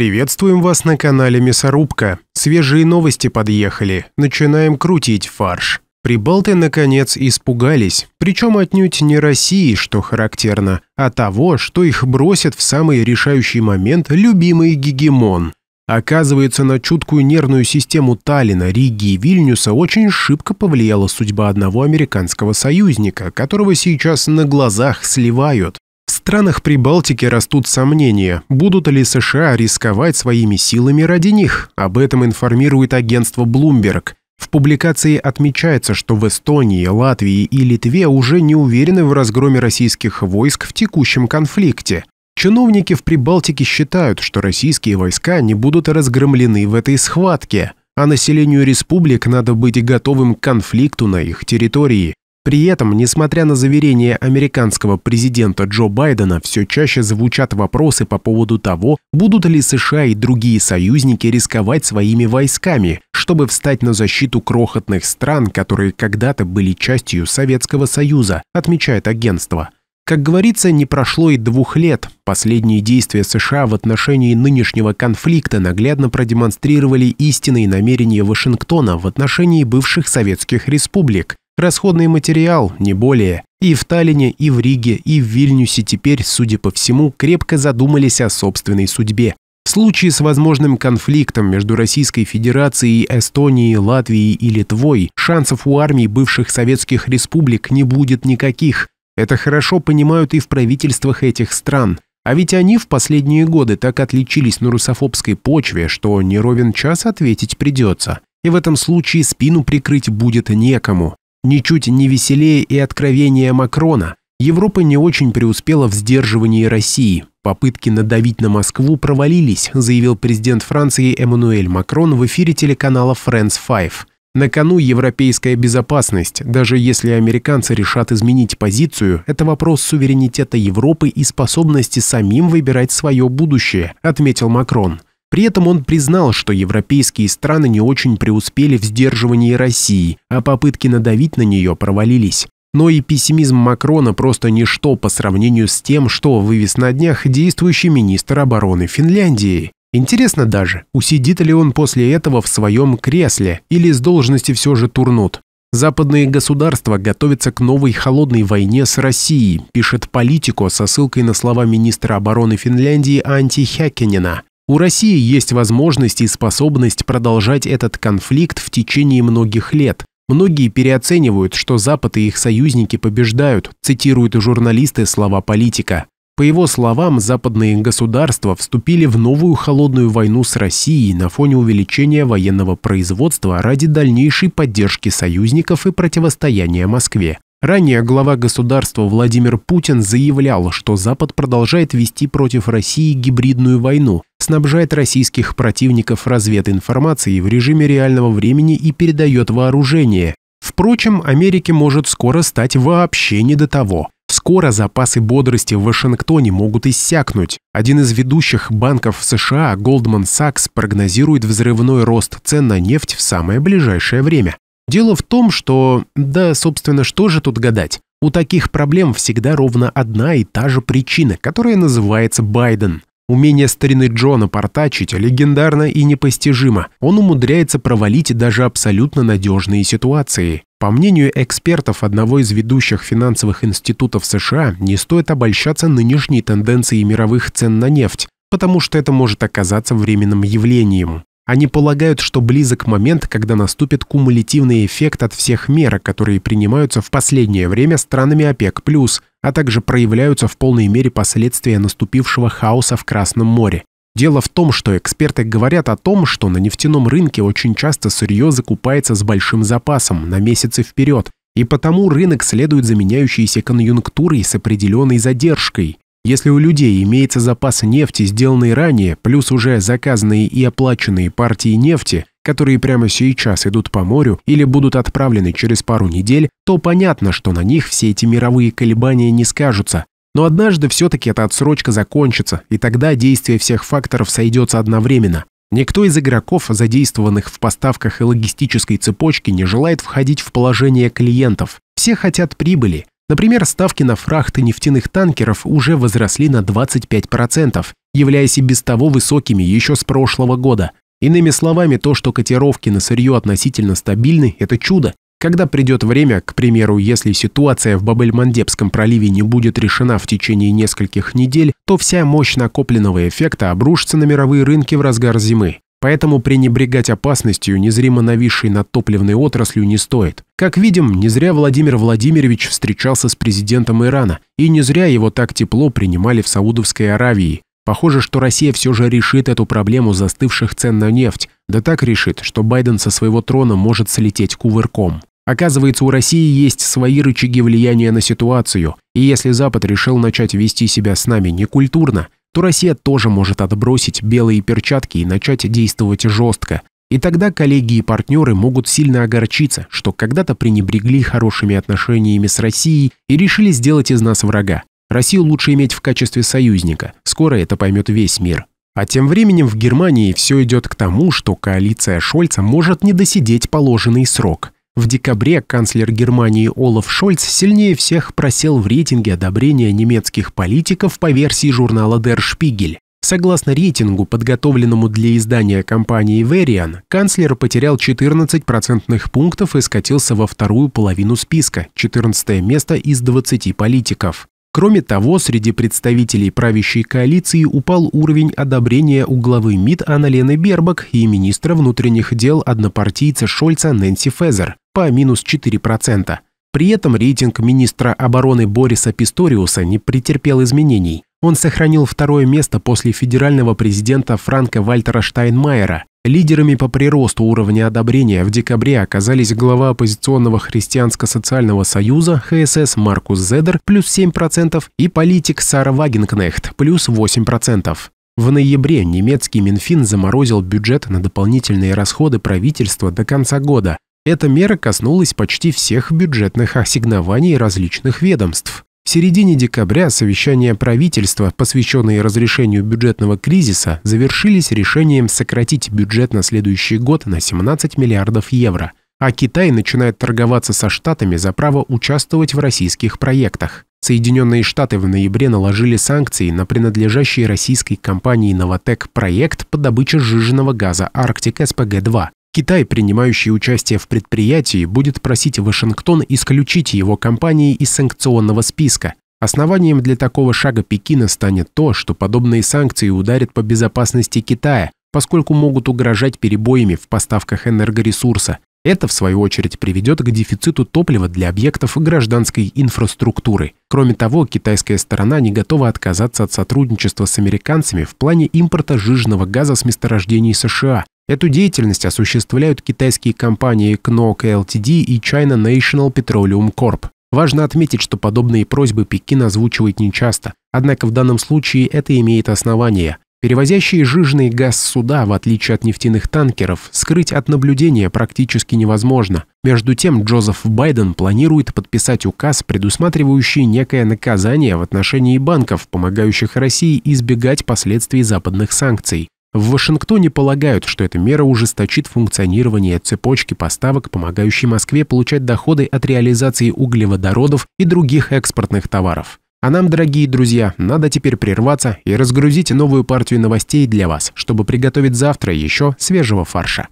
Приветствуем вас на канале Мясорубка. Свежие новости подъехали. Начинаем крутить фарш. Прибалты, наконец, испугались. Причем отнюдь не России, что характерно, а того, что их бросит в самый решающий момент любимый гегемон. Оказывается, на чуткую нервную систему Таллина, Риги и Вильнюса очень шибко повлияла судьба одного американского союзника, которого сейчас на глазах сливают. Странах Прибалтики растут сомнения, будут ли США рисковать своими силами ради них. Об этом информирует агентство Bloomberg. В публикации отмечается, что в Эстонии, Латвии и Литве уже не уверены в разгроме российских войск в текущем конфликте. Чиновники в Прибалтике считают, что российские войска не будут разгромлены в этой схватке, а населению республик надо быть готовым к конфликту на их территории. При этом, несмотря на заверения американского президента Джо Байдена, все чаще звучат вопросы по поводу того, будут ли США и другие союзники рисковать своими войсками, чтобы встать на защиту крохотных стран, которые когда-то были частью Советского Союза, отмечает агентство. Как говорится, не прошло и двух лет. Последние действия США в отношении нынешнего конфликта наглядно продемонстрировали истинные намерения Вашингтона в отношении бывших советских республик, Расходный материал, не более. И в Таллине, и в Риге, и в Вильнюсе теперь, судя по всему, крепко задумались о собственной судьбе. В случае с возможным конфликтом между Российской Федерацией, Эстонией, Латвией и Литвой шансов у армий бывших советских республик не будет никаких. Это хорошо понимают и в правительствах этих стран. А ведь они в последние годы так отличились на русофобской почве, что не ровен час ответить придется. И в этом случае спину прикрыть будет некому. Ничуть не веселее и откровение Макрона. Европа не очень преуспела в сдерживании России. Попытки надавить на Москву провалились, заявил президент Франции Эммануэль Макрон в эфире телеканала France 5. На кону европейская безопасность. Даже если американцы решат изменить позицию, это вопрос суверенитета Европы и способности самим выбирать свое будущее, отметил Макрон. При этом он признал, что европейские страны не очень преуспели в сдерживании России, а попытки надавить на нее провалились. Но и пессимизм Макрона просто ничто по сравнению с тем, что вывез на днях действующий министр обороны Финляндии. Интересно даже, усидит ли он после этого в своем кресле или с должности все же турнут. Западные государства готовятся к новой холодной войне с Россией, пишет Политико со ссылкой на слова министра обороны Финляндии Анти Хякенина. У России есть возможность и способность продолжать этот конфликт в течение многих лет. Многие переоценивают, что Запад и их союзники побеждают, цитируют журналисты слова политика. По его словам, западные государства вступили в новую холодную войну с Россией на фоне увеличения военного производства ради дальнейшей поддержки союзников и противостояния Москве. Ранее глава государства Владимир Путин заявлял, что Запад продолжает вести против России гибридную войну, снабжает российских противников развединформацией в режиме реального времени и передает вооружение. Впрочем, Америке может скоро стать вообще не до того. Скоро запасы бодрости в Вашингтоне могут иссякнуть. Один из ведущих банков США, Goldman Sachs, прогнозирует взрывной рост цен на нефть в самое ближайшее время. Дело в том, что... Да, собственно, что же тут гадать? У таких проблем всегда ровно одна и та же причина, которая называется Байден. Умение старины Джона портачить легендарно и непостижимо. Он умудряется провалить даже абсолютно надежные ситуации. По мнению экспертов одного из ведущих финансовых институтов США, не стоит обольщаться нынешней тенденцией мировых цен на нефть, потому что это может оказаться временным явлением. Они полагают, что близок момент, когда наступит кумулятивный эффект от всех мер, которые принимаются в последнее время странами ОПЕК+, а также проявляются в полной мере последствия наступившего хаоса в Красном море. Дело в том, что эксперты говорят о том, что на нефтяном рынке очень часто сырье закупается с большим запасом, на месяцы вперед, и потому рынок следует за меняющейся конъюнктурой с определенной задержкой. Если у людей имеется запас нефти, сделанный ранее, плюс уже заказанные и оплаченные партии нефти, которые прямо сейчас идут по морю или будут отправлены через пару недель, то понятно, что на них все эти мировые колебания не скажутся. Но однажды все-таки эта отсрочка закончится, и тогда действие всех факторов сойдется одновременно. Никто из игроков, задействованных в поставках и логистической цепочке, не желает входить в положение клиентов. Все хотят прибыли. Например, ставки на фрахты нефтяных танкеров уже возросли на 25%, являясь и без того высокими еще с прошлого года. Иными словами, то, что котировки на сырье относительно стабильны, это чудо. Когда придет время, к примеру, если ситуация в Бабель-Мандебском проливе не будет решена в течение нескольких недель, то вся мощь накопленного эффекта обрушится на мировые рынки в разгар зимы. Поэтому пренебрегать опасностью, незримо нависшей над топливной отраслью, не стоит. Как видим, не зря Владимир Владимирович встречался с президентом Ирана, и не зря его так тепло принимали в Саудовской Аравии. Похоже, что Россия все же решит эту проблему застывших цен на нефть, да так решит, что Байден со своего трона может слететь кувырком. Оказывается, у России есть свои рычаги влияния на ситуацию, и если Запад решил начать вести себя с нами некультурно, то Россия тоже может отбросить белые перчатки и начать действовать жестко. И тогда коллеги и партнеры могут сильно огорчиться, что когда-то пренебрегли хорошими отношениями с Россией и решили сделать из нас врага. Россию лучше иметь в качестве союзника. Скоро это поймет весь мир. А тем временем в Германии все идет к тому, что коалиция Шольца может не досидеть положенный срок. В декабре канцлер Германии Олаф Шольц сильнее всех просел в рейтинге одобрения немецких политиков по версии журнала Der Spiegel. Согласно рейтингу, подготовленному для издания компанией Verian, канцлер потерял 14 процентных пунктов и скатился во вторую половину списка, 14 место из 20 политиков. Кроме того, среди представителей правящей коалиции упал уровень одобрения у главы МИД Анналены Бербак и министра внутренних дел однопартийца Шольца Нэнси Фезер по минус 4%. При этом рейтинг министра обороны Бориса Писториуса не претерпел изменений. Он сохранил второе место после федерального президента Франка Вальтера Штайнмайера. Лидерами по приросту уровня одобрения в декабре оказались глава оппозиционного христианско-социального союза ХСС Маркус Зедер плюс 7% и политик Сара Вагенкнехт плюс 8%. В ноябре немецкий Минфин заморозил бюджет на дополнительные расходы правительства до конца года. Эта мера коснулась почти всех бюджетных ассигнований различных ведомств. В середине декабря совещания правительства, посвященные разрешению бюджетного кризиса, завершились решением сократить бюджет на следующий год на 17 миллиардов евро, а Китай начинает торговаться со Штатами за право участвовать в российских проектах. Соединенные Штаты в ноябре наложили санкции на принадлежащий российской компании «Новотек» проект по добыче сжиженного газа «Арктик СПГ-2», Китай, принимающий участие в предприятии, будет просить Вашингтон исключить его компании из санкционного списка. Основанием для такого шага Пекина станет то, что подобные санкции ударят по безопасности Китая, поскольку могут угрожать перебоями в поставках энергоресурса. Это, в свою очередь, приведет к дефициту топлива для объектов гражданской инфраструктуры. Кроме того, китайская сторона не готова отказаться от сотрудничества с американцами в плане импорта жиженного газа с месторождений США, Эту деятельность осуществляют китайские компании KNOC Ltd и China National Petroleum Corp. Важно отметить, что подобные просьбы Пекин озвучивает нечасто, однако в данном случае это имеет основание. Перевозящие жиженый газ суда, в отличие от нефтяных танкеров, скрыть от наблюдения практически невозможно. Между тем, Джозеф Байден планирует подписать указ, предусматривающий некое наказание в отношении банков, помогающих России избегать последствий западных санкций. В Вашингтоне полагают, что эта мера ужесточит функционирование цепочки поставок, помогающей Москве получать доходы от реализации углеводородов и других экспортных товаров. А нам, дорогие друзья, надо теперь прерваться и разгрузить новую партию новостей для вас, чтобы приготовить завтра еще свежего фарша.